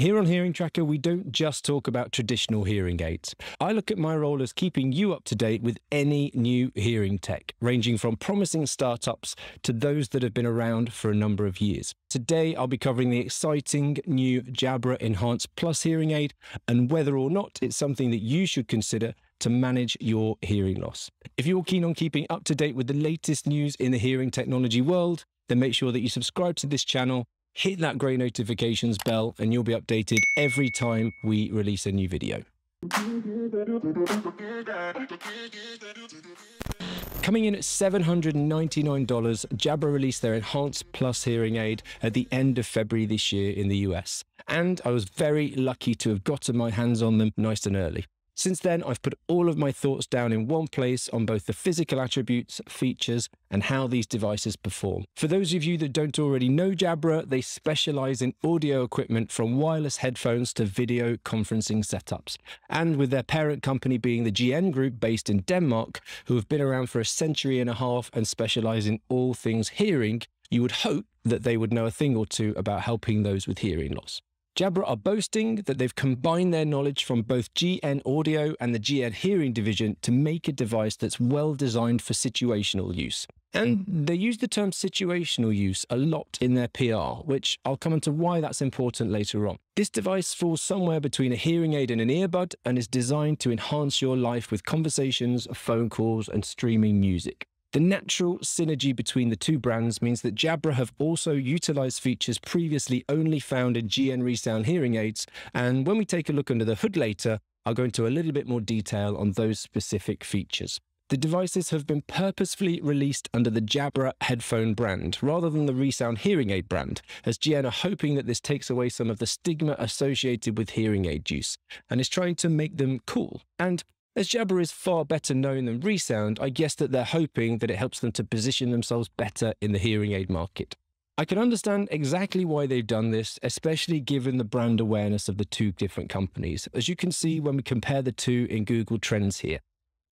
Here on Hearing Tracker, we don't just talk about traditional hearing aids. I look at my role as keeping you up to date with any new hearing tech, ranging from promising startups to those that have been around for a number of years. Today, I'll be covering the exciting new Jabra Enhance Plus hearing aid and whether or not it's something that you should consider to manage your hearing loss. If you're keen on keeping up to date with the latest news in the hearing technology world, then make sure that you subscribe to this channel hit that grey notifications bell and you'll be updated every time we release a new video. Coming in at $799, Jabra released their Enhance Plus hearing aid at the end of February this year in the US. And I was very lucky to have gotten my hands on them nice and early. Since then, I've put all of my thoughts down in one place on both the physical attributes, features, and how these devices perform. For those of you that don't already know Jabra, they specialize in audio equipment from wireless headphones to video conferencing setups. And with their parent company being the GN Group based in Denmark, who have been around for a century and a half and specialize in all things hearing, you would hope that they would know a thing or two about helping those with hearing loss. Jabra are boasting that they've combined their knowledge from both GN Audio and the GN Hearing division to make a device that's well designed for situational use. And they use the term situational use a lot in their PR, which I'll come into why that's important later on. This device falls somewhere between a hearing aid and an earbud and is designed to enhance your life with conversations, phone calls, and streaming music. The natural synergy between the two brands means that Jabra have also utilized features previously only found in GN Resound hearing aids. And when we take a look under the hood later, I'll go into a little bit more detail on those specific features. The devices have been purposefully released under the Jabra headphone brand rather than the Resound hearing aid brand, as GN are hoping that this takes away some of the stigma associated with hearing aid use and is trying to make them cool. And as Jabra is far better known than Resound, I guess that they're hoping that it helps them to position themselves better in the hearing aid market. I can understand exactly why they've done this, especially given the brand awareness of the two different companies, as you can see when we compare the two in Google Trends here.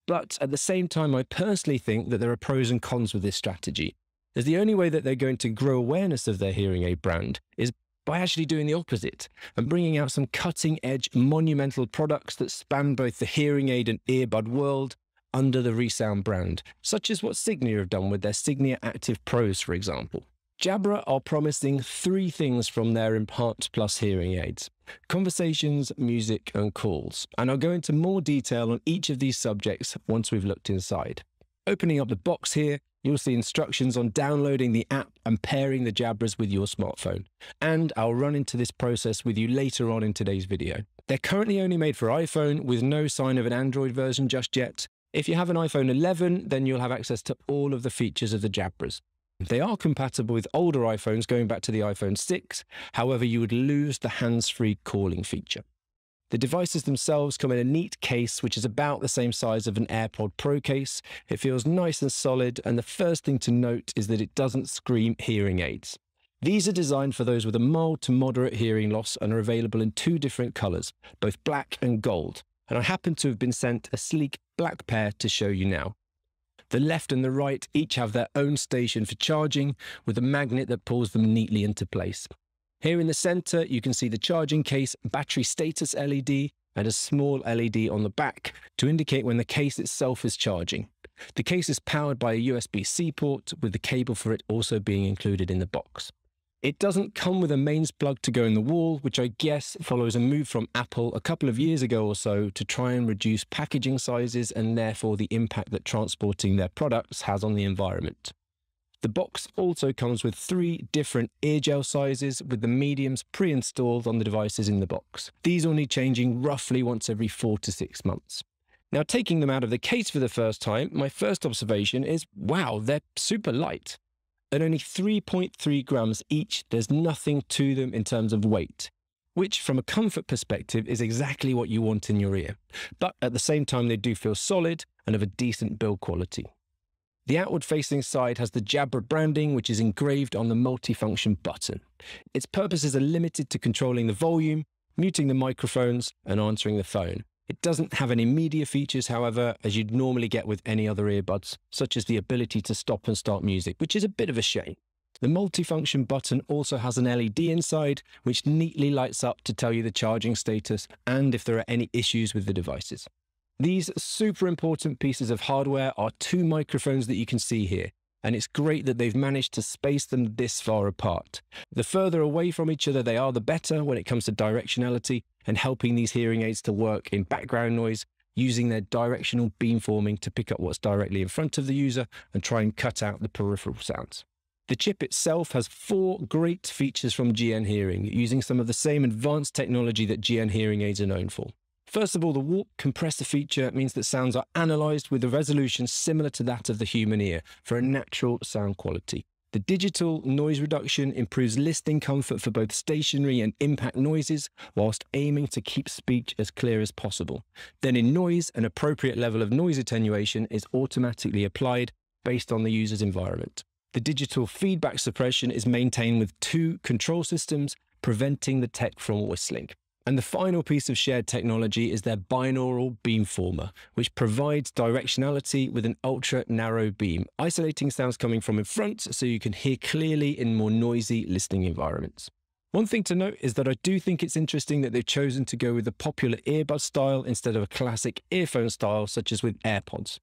But at the same time, I personally think that there are pros and cons with this strategy, as the only way that they're going to grow awareness of their hearing aid brand is by actually doing the opposite and bringing out some cutting edge, monumental products that span both the hearing aid and earbud world under the Resound brand, such as what Signia have done with their Signia Active Pros, for example. Jabra are promising three things from their Enhance Plus hearing aids conversations, music, and calls. And I'll go into more detail on each of these subjects once we've looked inside. Opening up the box here, You'll see instructions on downloading the app and pairing the Jabras with your smartphone. And I'll run into this process with you later on in today's video. They're currently only made for iPhone with no sign of an Android version just yet. If you have an iPhone 11, then you'll have access to all of the features of the Jabras. They are compatible with older iPhones going back to the iPhone 6, however, you would lose the hands free calling feature. The devices themselves come in a neat case, which is about the same size of an AirPod Pro case. It feels nice and solid, and the first thing to note is that it doesn't scream hearing aids. These are designed for those with a mild to moderate hearing loss and are available in two different colours, both black and gold. And I happen to have been sent a sleek black pair to show you now. The left and the right each have their own station for charging, with a magnet that pulls them neatly into place. Here in the center, you can see the charging case battery status LED and a small LED on the back to indicate when the case itself is charging. The case is powered by a USB-C port, with the cable for it also being included in the box. It doesn't come with a mains plug to go in the wall, which I guess follows a move from Apple a couple of years ago or so to try and reduce packaging sizes and therefore the impact that transporting their products has on the environment. The box also comes with three different ear gel sizes with the mediums pre-installed on the devices in the box. These need changing roughly once every four to six months. Now, taking them out of the case for the first time, my first observation is, wow, they're super light. At only 3.3 grams each, there's nothing to them in terms of weight, which from a comfort perspective is exactly what you want in your ear. But at the same time, they do feel solid and of a decent build quality. The outward facing side has the Jabra branding, which is engraved on the multifunction button. Its purposes are limited to controlling the volume, muting the microphones, and answering the phone. It doesn't have any media features, however, as you'd normally get with any other earbuds, such as the ability to stop and start music, which is a bit of a shame. The multifunction button also has an LED inside, which neatly lights up to tell you the charging status and if there are any issues with the devices. These super important pieces of hardware are two microphones that you can see here, and it's great that they've managed to space them this far apart. The further away from each other they are, the better when it comes to directionality and helping these hearing aids to work in background noise using their directional beamforming to pick up what's directly in front of the user and try and cut out the peripheral sounds. The chip itself has four great features from GN Hearing, using some of the same advanced technology that GN Hearing aids are known for. First of all, the warp compressor feature means that sounds are analysed with a resolution similar to that of the human ear for a natural sound quality. The digital noise reduction improves listening comfort for both stationary and impact noises, whilst aiming to keep speech as clear as possible. Then in noise, an appropriate level of noise attenuation is automatically applied based on the user's environment. The digital feedback suppression is maintained with two control systems, preventing the tech from whistling. And the final piece of shared technology is their binaural beamformer, which provides directionality with an ultra narrow beam, isolating sounds coming from in front so you can hear clearly in more noisy listening environments. One thing to note is that I do think it's interesting that they've chosen to go with the popular earbud style instead of a classic earphone style such as with AirPods.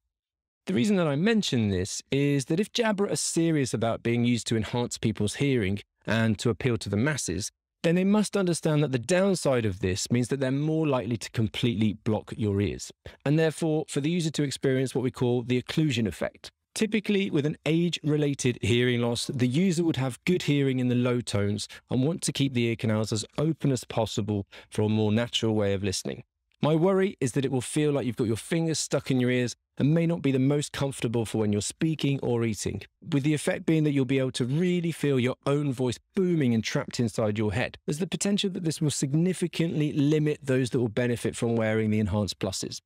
The reason that I mention this is that if Jabra are serious about being used to enhance people's hearing and to appeal to the masses, then they must understand that the downside of this means that they're more likely to completely block your ears, and therefore for the user to experience what we call the occlusion effect. Typically, with an age related hearing loss, the user would have good hearing in the low tones and want to keep the ear canals as open as possible for a more natural way of listening. My worry is that it will feel like you've got your fingers stuck in your ears and may not be the most comfortable for when you're speaking or eating, with the effect being that you'll be able to really feel your own voice booming and trapped inside your head. There's the potential that this will significantly limit those that will benefit from wearing the enhanced pluses.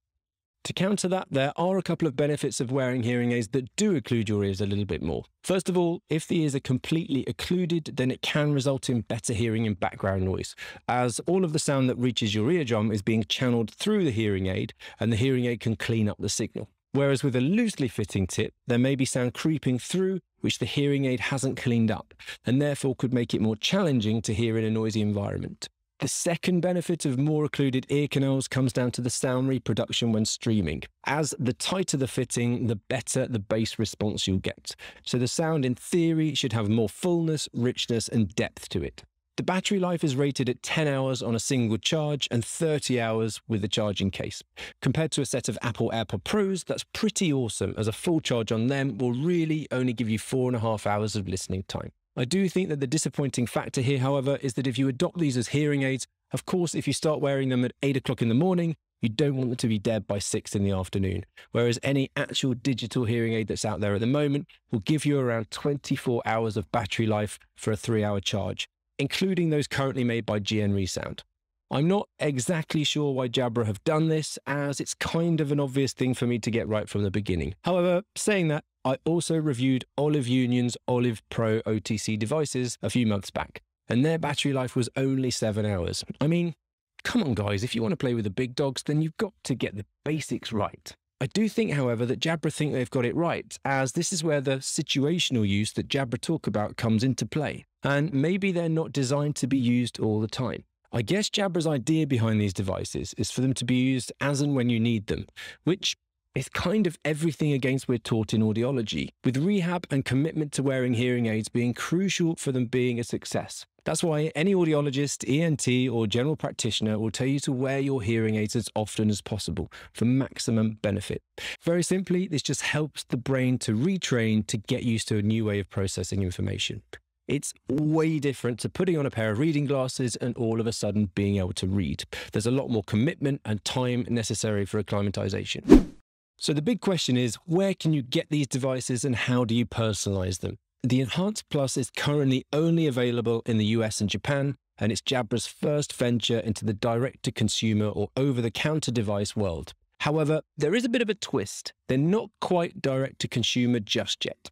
To counter that, there are a couple of benefits of wearing hearing aids that do occlude your ears a little bit more. First of all, if the ears are completely occluded, then it can result in better hearing in background noise, as all of the sound that reaches your eardrum is being channeled through the hearing aid, and the hearing aid can clean up the signal. Whereas with a loosely fitting tip, there may be sound creeping through which the hearing aid hasn't cleaned up, and therefore could make it more challenging to hear in a noisy environment. The second benefit of more occluded ear canals comes down to the sound reproduction when streaming. As the tighter the fitting, the better the bass response you'll get. So the sound in theory should have more fullness, richness and depth to it. The battery life is rated at 10 hours on a single charge and 30 hours with the charging case. Compared to a set of Apple AirPod Pros, that's pretty awesome as a full charge on them will really only give you four and a half hours of listening time. I do think that the disappointing factor here, however, is that if you adopt these as hearing aids, of course, if you start wearing them at 8 o'clock in the morning, you don't want them to be dead by 6 in the afternoon. Whereas any actual digital hearing aid that's out there at the moment will give you around 24 hours of battery life for a three hour charge, including those currently made by GN Resound. I'm not exactly sure why Jabra have done this, as it's kind of an obvious thing for me to get right from the beginning. However, saying that, I also reviewed Olive Union's Olive Pro OTC devices a few months back, and their battery life was only seven hours. I mean, come on, guys, if you want to play with the big dogs, then you've got to get the basics right. I do think, however, that Jabra think they've got it right, as this is where the situational use that Jabra talk about comes into play. And maybe they're not designed to be used all the time. I guess Jabra's idea behind these devices is for them to be used as and when you need them, which is kind of everything against we're taught in audiology, with rehab and commitment to wearing hearing aids being crucial for them being a success. That's why any audiologist, ENT, or general practitioner will tell you to wear your hearing aids as often as possible for maximum benefit. Very simply, this just helps the brain to retrain to get used to a new way of processing information. It's way different to putting on a pair of reading glasses and all of a sudden being able to read. There's a lot more commitment and time necessary for acclimatization. So the big question is, where can you get these devices and how do you personalize them? The Enhance Plus is currently only available in the US and Japan, and it's Jabra's first venture into the direct-to-consumer or over-the-counter device world. However, there is a bit of a twist. They're not quite direct-to-consumer just yet.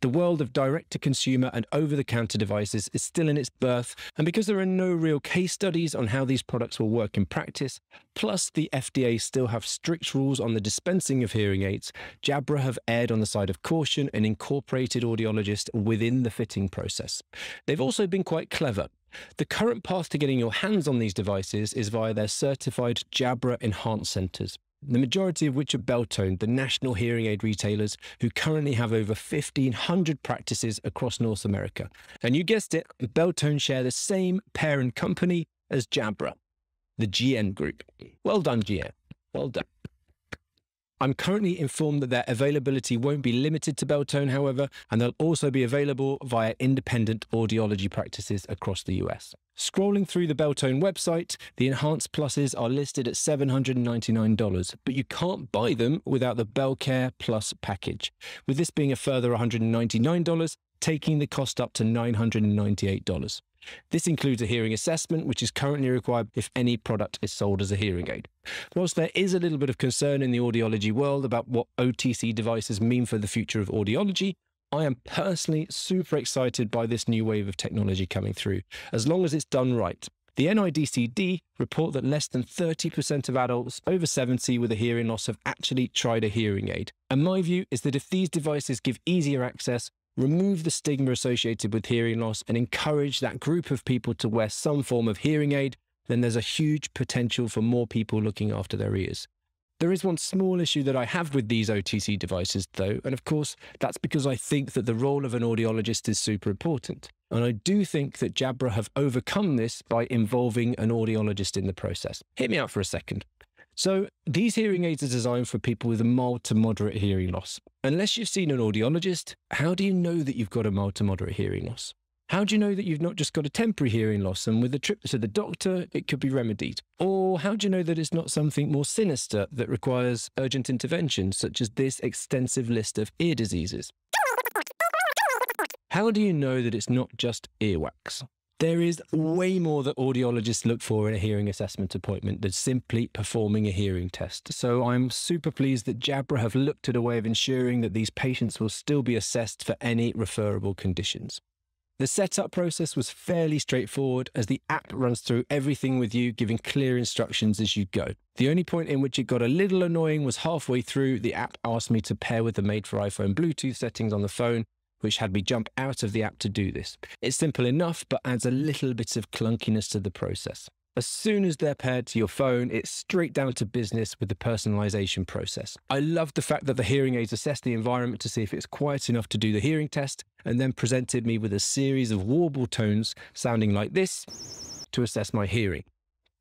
The world of direct to consumer and over the counter devices is still in its birth, and because there are no real case studies on how these products will work in practice, plus the FDA still have strict rules on the dispensing of hearing aids, Jabra have erred on the side of caution and incorporated audiologist within the fitting process. They've also been quite clever. The current path to getting your hands on these devices is via their certified Jabra Enhance Centres the majority of which are Beltone, the national hearing aid retailers who currently have over 1,500 practices across North America. And you guessed it, Beltone share the same parent company as Jabra, the GN Group. Well done, GN. Well done. I'm currently informed that their availability won't be limited to Beltone, however, and they'll also be available via independent audiology practices across the US. Scrolling through the Beltone website, the Enhance Pluses are listed at $799, but you can't buy them without the Belcare Plus package, with this being a further $199, taking the cost up to $998. This includes a hearing assessment, which is currently required if any product is sold as a hearing aid. Whilst there is a little bit of concern in the audiology world about what OTC devices mean for the future of audiology, I am personally super excited by this new wave of technology coming through, as long as it's done right. The NIDCD report that less than 30% of adults over 70 with a hearing loss have actually tried a hearing aid. And my view is that if these devices give easier access, remove the stigma associated with hearing loss, and encourage that group of people to wear some form of hearing aid, then there's a huge potential for more people looking after their ears. There is one small issue that I have with these OTC devices, though, and of course, that's because I think that the role of an audiologist is super important. And I do think that Jabra have overcome this by involving an audiologist in the process. Hit me out for a second. So, these hearing aids are designed for people with a mild to moderate hearing loss. Unless you've seen an audiologist, how do you know that you've got a mild to moderate hearing loss? How do you know that you've not just got a temporary hearing loss and with a trip to the doctor, it could be remedied? Or how do you know that it's not something more sinister that requires urgent intervention, such as this extensive list of ear diseases? How do you know that it's not just earwax? There is way more that audiologists look for in a hearing assessment appointment than simply performing a hearing test. So I'm super pleased that Jabra have looked at a way of ensuring that these patients will still be assessed for any referable conditions. The setup process was fairly straightforward as the app runs through everything with you, giving clear instructions as you go. The only point in which it got a little annoying was halfway through, the app asked me to pair with the made for iPhone Bluetooth settings on the phone, which had me jump out of the app to do this. It's simple enough, but adds a little bit of clunkiness to the process. As soon as they're paired to your phone, it's straight down to business with the personalization process. I love the fact that the hearing aids assess the environment to see if it's quiet enough to do the hearing test, and then presented me with a series of warble tones sounding like this to assess my hearing.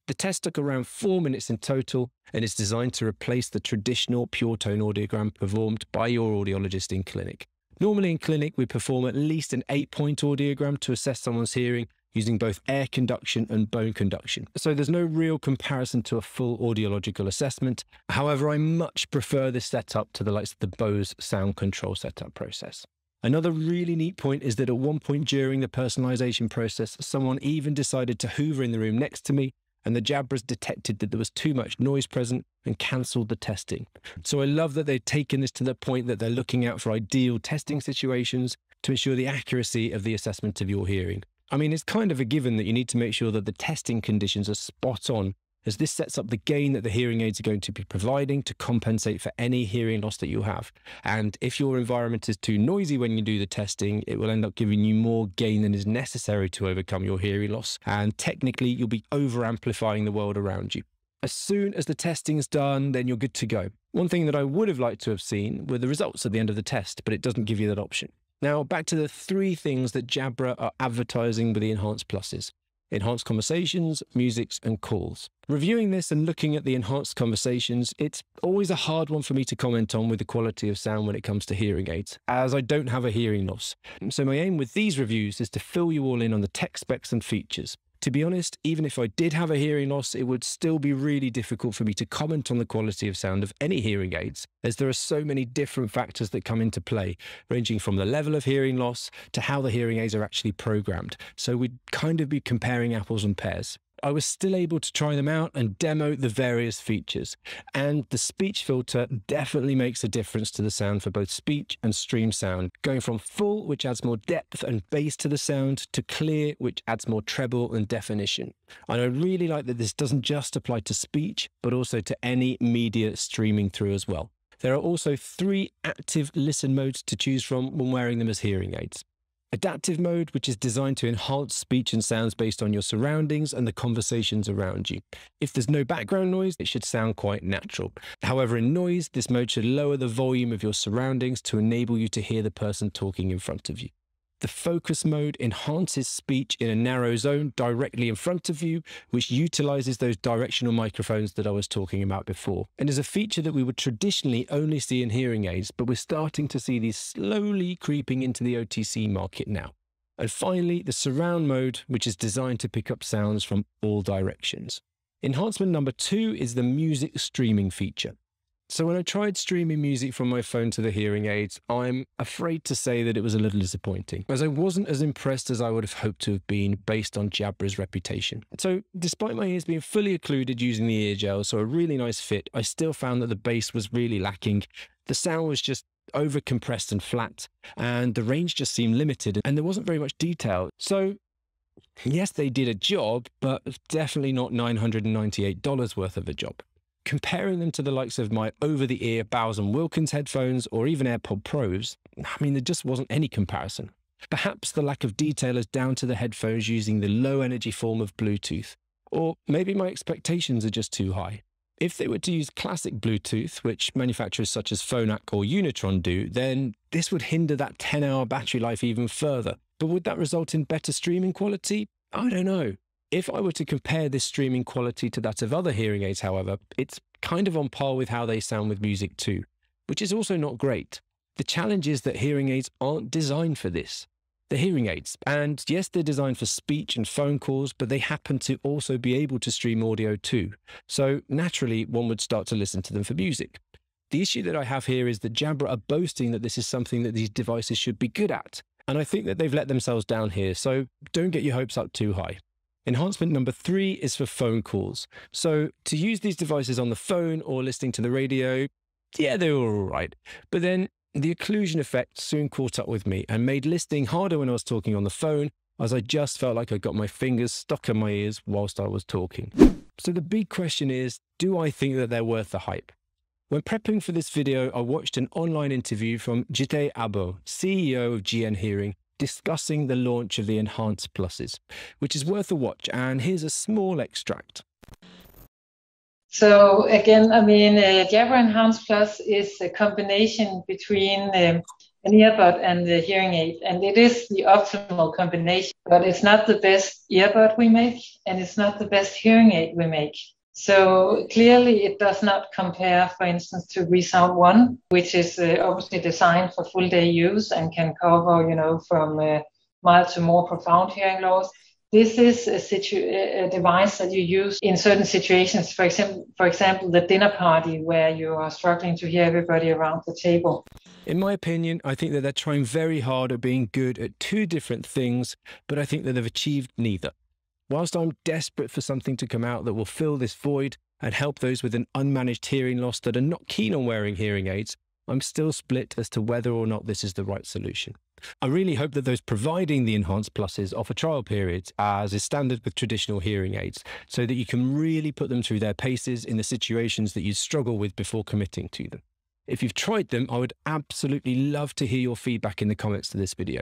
The test took around four minutes in total and is designed to replace the traditional pure tone audiogram performed by your audiologist in clinic. Normally in clinic, we perform at least an eight point audiogram to assess someone's hearing using both air conduction and bone conduction. So there's no real comparison to a full audiological assessment. However, I much prefer this setup to the likes of the Bose sound control setup process. Another really neat point is that at one point during the personalization process, someone even decided to hoover in the room next to me, and the Jabras detected that there was too much noise present and cancelled the testing. So I love that they've taken this to the point that they're looking out for ideal testing situations to ensure the accuracy of the assessment of your hearing. I mean, it's kind of a given that you need to make sure that the testing conditions are spot on, as this sets up the gain that the hearing aids are going to be providing to compensate for any hearing loss that you have. And if your environment is too noisy when you do the testing, it will end up giving you more gain than is necessary to overcome your hearing loss. And technically, you'll be over amplifying the world around you. As soon as the testing is done, then you're good to go. One thing that I would have liked to have seen were the results at the end of the test, but it doesn't give you that option. Now, back to the three things that Jabra are advertising with the Enhance Pluses enhanced conversations, musics, and calls. Reviewing this and looking at the enhanced conversations, it's always a hard one for me to comment on with the quality of sound when it comes to hearing aids, as I don't have a hearing loss. So, my aim with these reviews is to fill you all in on the tech specs and features. To be honest, even if I did have a hearing loss, it would still be really difficult for me to comment on the quality of sound of any hearing aids, as there are so many different factors that come into play, ranging from the level of hearing loss to how the hearing aids are actually programmed. So we'd kind of be comparing apples and pears. I was still able to try them out and demo the various features. And the speech filter definitely makes a difference to the sound for both speech and stream sound, going from full, which adds more depth and bass to the sound, to clear, which adds more treble and definition. And I really like that this doesn't just apply to speech, but also to any media streaming through as well. There are also three active listen modes to choose from when wearing them as hearing aids. Adaptive mode, which is designed to enhance speech and sounds based on your surroundings and the conversations around you. If there's no background noise, it should sound quite natural. However, in noise, this mode should lower the volume of your surroundings to enable you to hear the person talking in front of you. The focus mode enhances speech in a narrow zone directly in front of you, which utilizes those directional microphones that I was talking about before, and is a feature that we would traditionally only see in hearing aids, but we're starting to see these slowly creeping into the OTC market now. And finally, the surround mode, which is designed to pick up sounds from all directions. Enhancement number two is the music streaming feature. So when I tried streaming music from my phone to the hearing aids, I'm afraid to say that it was a little disappointing, as I wasn't as impressed as I would have hoped to have been based on Jabra's reputation. So despite my ears being fully occluded using the ear gel, so a really nice fit, I still found that the bass was really lacking. The sound was just over compressed and flat, and the range just seemed limited, and there wasn't very much detail. So yes, they did a job, but definitely not $998 worth of a job comparing them to the likes of my over the ear Bowers and Wilkins headphones or even AirPod Pros, I mean, there just wasn't any comparison. Perhaps the lack of detail is down to the headphones using the low energy form of Bluetooth, or maybe my expectations are just too high. If they were to use classic Bluetooth, which manufacturers such as Phonak or Unitron do, then this would hinder that 10 hour battery life even further. But would that result in better streaming quality? I don't know. If I were to compare this streaming quality to that of other hearing aids, however, it's kind of on par with how they sound with music too, which is also not great. The challenge is that hearing aids aren't designed for this. They're hearing aids, and yes, they're designed for speech and phone calls, but they happen to also be able to stream audio too. So naturally, one would start to listen to them for music. The issue that I have here is that Jabra are boasting that this is something that these devices should be good at. And I think that they've let themselves down here, so don't get your hopes up too high. Enhancement number three is for phone calls. So to use these devices on the phone or listening to the radio, yeah, they were all right. But then the occlusion effect soon caught up with me and made listening harder when I was talking on the phone, as I just felt like I got my fingers stuck in my ears whilst I was talking. So the big question is, do I think that they're worth the hype? When prepping for this video, I watched an online interview from Gitte Aabo, CEO of GN Hearing, discussing the launch of the Enhance Pluses, which is worth a watch. And here's a small extract. So again, I mean, uh, Jabra Enhance Plus is a combination between um, an earbud and the hearing aid, and it is the optimal combination. But it's not the best earbud we make, and it's not the best hearing aid we make. So clearly it does not compare, for instance, to ReSound One, which is uh, obviously designed for full day use and can cover, you know, from uh, mild to more profound hearing loss. This is a, situ- a device that you use in certain situations. For example, for example, the dinner party where you are struggling to hear everybody around the table. In my opinion, I think that they're trying very hard at being good at two different things, but I think that they've achieved neither. Whilst I'm desperate for something to come out that will fill this void and help those with an unmanaged hearing loss that are not keen on wearing hearing aids, I'm still split as to whether or not this is the right solution. I really hope that those providing the enhanced pluses offer trial periods, as is standard with traditional hearing aids, so that you can really put them through their paces in the situations that you struggle with before committing to them. If you've tried them, I would absolutely love to hear your feedback in the comments to this video.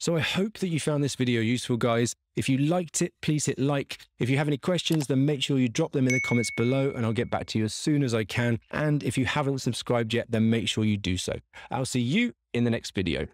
So I hope that you found this video useful, guys. If you liked it, please hit like. If you have any questions, then make sure you drop them in the comments below and I'll get back to you as soon as I can. And if you haven't subscribed yet, then make sure you do so. I'll see you in the next video.